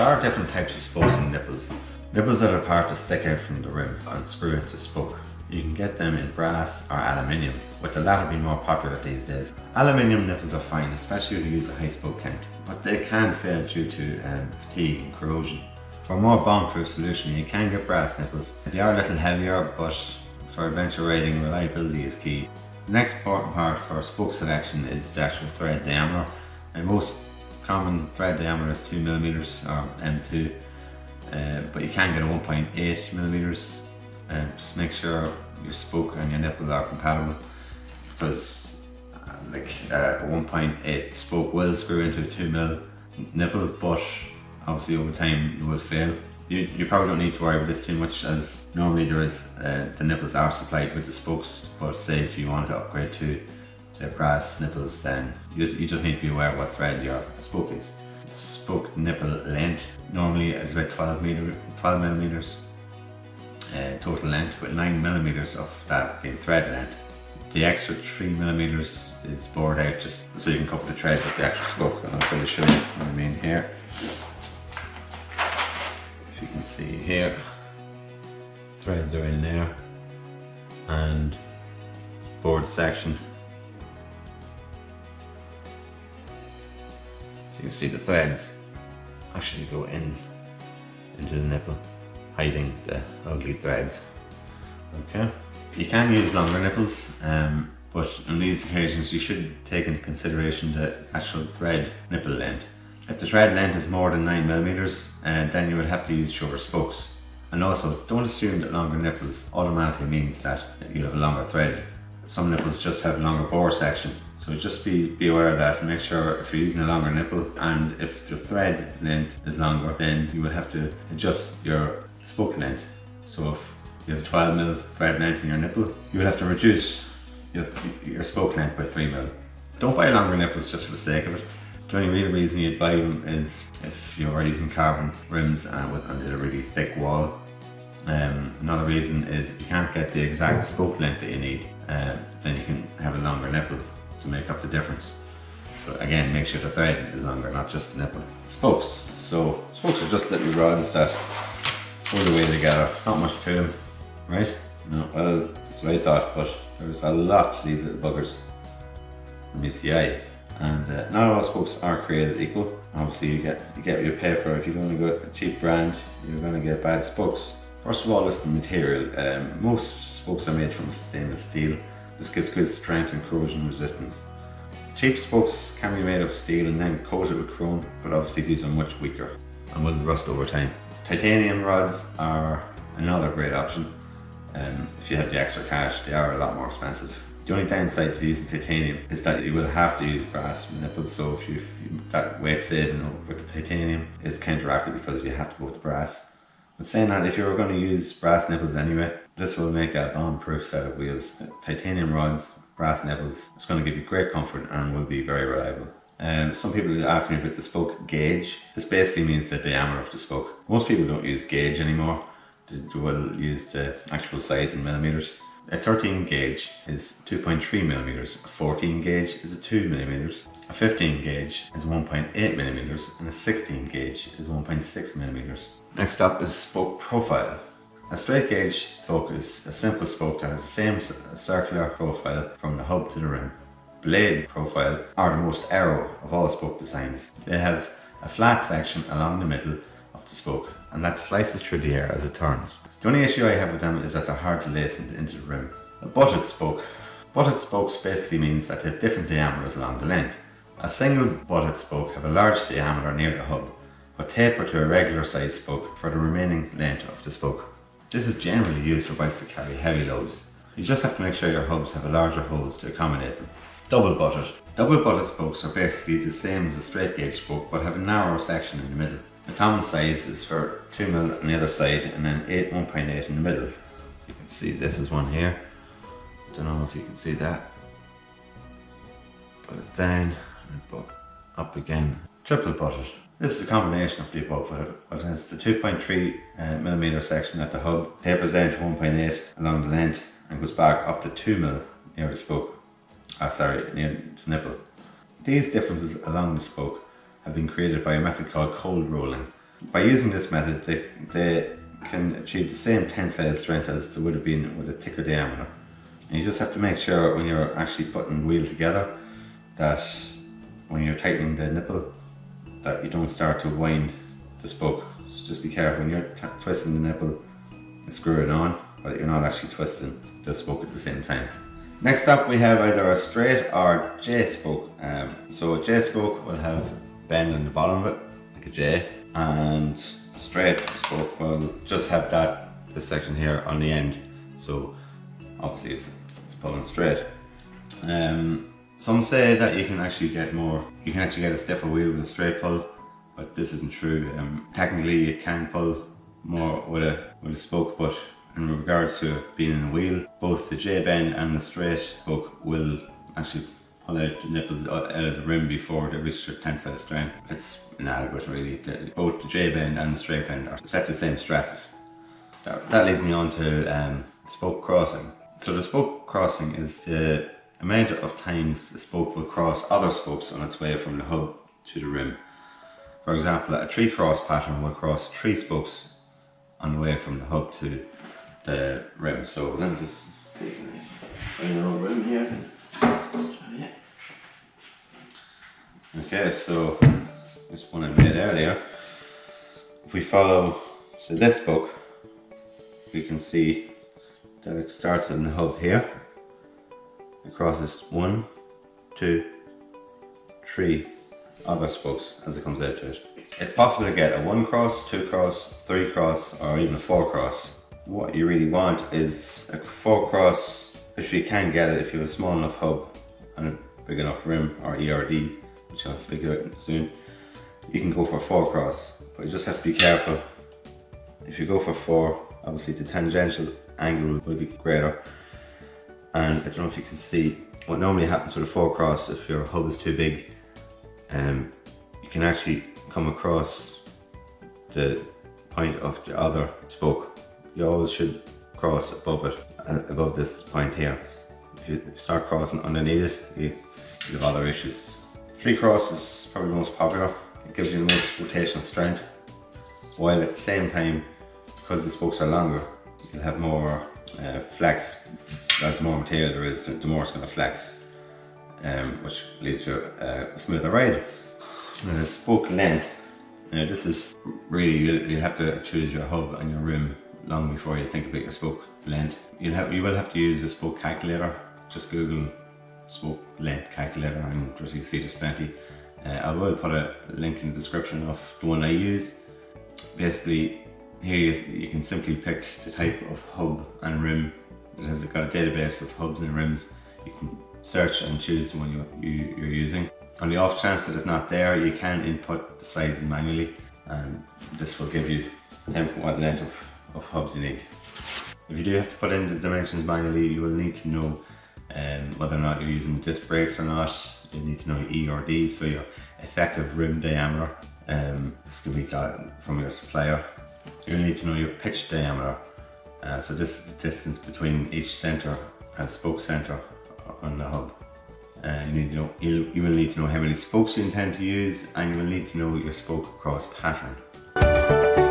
There are different types of spokes and nipples. Nipples that are part to stick out from the rim and screw into spoke. You can get them in brass or aluminium, with the latter being more popular these days. Aluminium nipples are fine, especially if you use a high spoke count, but they can fail due to um, fatigue and corrosion. For a more bomb-proof solution, you can get brass nipples. They are a little heavier, but for adventure riding, reliability is key. The next important part for spoke selection is the actual thread diameter. And most common thread diameter is 2mm or M2, uh, but you can get a 1.8 millimeters and just make sure your spoke and your nipple are compatible because uh, like uh, a 1.8 spoke will screw into a 2 mil nipple but obviously over time you will fail. You, you probably don't need to worry about this too much as normally there is uh, the nipples are supplied with the spokes but say if you want to upgrade to say brass nipples then you just, you just need to be aware what thread your spoke is. Spoke nipple length normally is about 12 meter 12 millimeters uh, total length with 9 millimeters of that being thread length. The extra 3 millimeters is bored out just so you can cover the threads of the actual spoke and I'll try to show you what I mean here. If you can see here, threads are in there and bored section. You can see the threads actually go in into the nipple hiding the ugly threads. Okay. You can use longer nipples, um, but on these occasions you should take into consideration the actual thread nipple length. If the thread length is more than 9 millimeters, uh, then you would have to use shorter spokes. And also, don't assume that longer nipples automatically means that you have a longer thread. Some nipples just have longer bore section. So just be, be aware of that make sure if you're using a longer nipple and if the thread length is longer, then you would have to adjust your spoke length. So if you have a 12 mil thread length in your nipple, you would have to reduce your, your spoke length by 3 mil. Don't buy longer nipples just for the sake of it. The only real reason you'd buy them is if you're using carbon rims and with and a really thick wall. Um, another reason is you can't get the exact spoke length that you need, then you can have a longer nipple to make up the difference. But again, make sure the thread is longer, not just the nipple. Spokes. So spokes are just little rods that all the way together. Not much to them, right? No, well, that's what I thought, but there's a lot to these little buggers from ECI. And uh, not all spokes are created equal. Obviously, you get you get what you pay for. If you're going to go a cheap brand, you're going to get bad spokes. First of all, it's the material. Um, most spokes are made from stainless steel. This gives good strength and corrosion resistance. Cheap spokes can be made of steel and then coated with chrome, but obviously these are much weaker and will rust over time. Titanium rods are another great option. Um, if you have the extra cash, they are a lot more expensive. The only downside to using titanium is that you will have to use brass nipples, so if you, you that weight saving with the titanium is counteracted because you have to go with brass. But saying that, if you were going to use brass nipples anyway, this will make a bomb-proof set of wheels. Titanium rods, brass nipples, it's going to give you great comfort and will be very reliable. Um, some people ask me about the spoke gauge. This basically means the diameter of the spoke. Most people don't use gauge anymore. They will use the actual size in millimeters. A 13 gauge is 2.3 millimeters, a 14 gauge is a 2 millimeters, a 15 gauge is 1.8 millimeters, and a 16 gauge is 1.6 millimeters. Next up is spoke profile. A straight gauge spoke is a simple spoke that has the same circular profile from the hub to the rim blade profile are the most aero of all spoke designs. They have a flat section along the middle of the spoke and that slices through the air as it turns. The only issue I have with them is that they're hard to lace into, the rim. A butted spoke. Butted spokes basically means that they have different diameters along the length. A single butted spoke have a large diameter near the hub, but taper to a regular size spoke for the remaining length of the spoke. This is generally used for bikes that carry heavy loads. You just have to make sure your hubs have a larger holes to accommodate them. Double butted. Double butted spokes are basically the same as a straight gauge spoke but have a narrower section in the middle. The common size is for 2 mil on the other side and then 8 1.8 in the middle. You can see this is one here. Don't know if you can see that. Put it down and put up again. Triple butted. This is a combination of the above, but it has the 2.3 uh, millimeter section at the hub, tapers down to 1.8 along the length and goes back up to 2 mil near the spoke ah, sorry, near the nipple. These differences along the spoke have been created by a method called cold rolling. by using this method, they, they can achieve the same tensile strength as they would have been with a thicker diameter. And you just have to make sure when you're actually putting the wheel together that when you're tightening the nipple that you don't start to wind the spoke. So just be careful when you're twisting the nipple and screwing on, but you're not actually twisting the spoke at the same time. Next up we have either a straight or J spoke. Um, so a J spoke will have bend in the bottom of it, like a J, and straight spoke will just have that, this section here on the end. So obviously it's, it's pulling straight. Um, some say that you can actually get more, you can actually get a stiffer wheel with a straight pull, but this isn't true. Um, technically you can pull more with a, with a spoke, but in regards to being in a wheel, both the J-bend and the straight spoke will actually pull out the nipples out of the rim before they reach their tensile strength. It's inadequate really. Both the J-bend and the straight bend are set to the same stresses. That, that leads me on to um, spoke crossing. So the spoke crossing is the amount of times the spoke will cross other spokes on its way from the hub to the rim. For example, a tree cross pattern will cross three spokes on the way from the hub to the rim. So let me just see if I can find another rim here. Okay, so this one I made earlier. If we follow, this spoke, we can see that it starts in the hub here. It crosses one, two, three other spokes as it comes out to it. It's possible to get a one cross, two cross, three cross, or even a four cross. What you really want is a four cross, if you can get it if you have a small enough hub and a big enough rim or ERD, which I'll speak about soon, you can go for a four cross, but you just have to be careful. If you go for four, obviously the tangential angle will be greater. And I don't know if you can see, what normally happens with a four cross, if your hub is too big, um, you can actually come across the point of the other spoke. You always should cross above it, uh, above this point here. If you start crossing underneath it, you, you have other issues. Three cross is probably the most popular. It gives you the most rotational strength, while at the same time, because the spokes are longer, you'll have more uh, flex. As more material there is, the more it's going to flex, um, which leads to a, a smoother ride. The spoke length. Now this is really, you have to choose your hub and your rim long before you think about your spoke length. You'll have, you will have to use a spoke calculator. Just Google spoke length calculator and you see there's plenty. Uh, I will put a link in the description of the one I use. Basically, here you, you can simply pick the type of hub and rim. It has got a database of hubs and rims. You can search and choose the one you, you, you're using. On the off chance that it's not there, you can input the sizes manually and this will give you what length of, of hubs you need. If you do have to put in the dimensions manually, you will need to know um, whether or not you're using disc brakes or not. You need to know E or D, so your effective rim diameter. Um, this can be got from your supplier. You'll need to know your pitch diameter. Uh, so this distance between each center and spoke center on the hub. Uh, you, need to know, you, you will need to know how many spokes you intend to use and you will need to know your spoke cross pattern.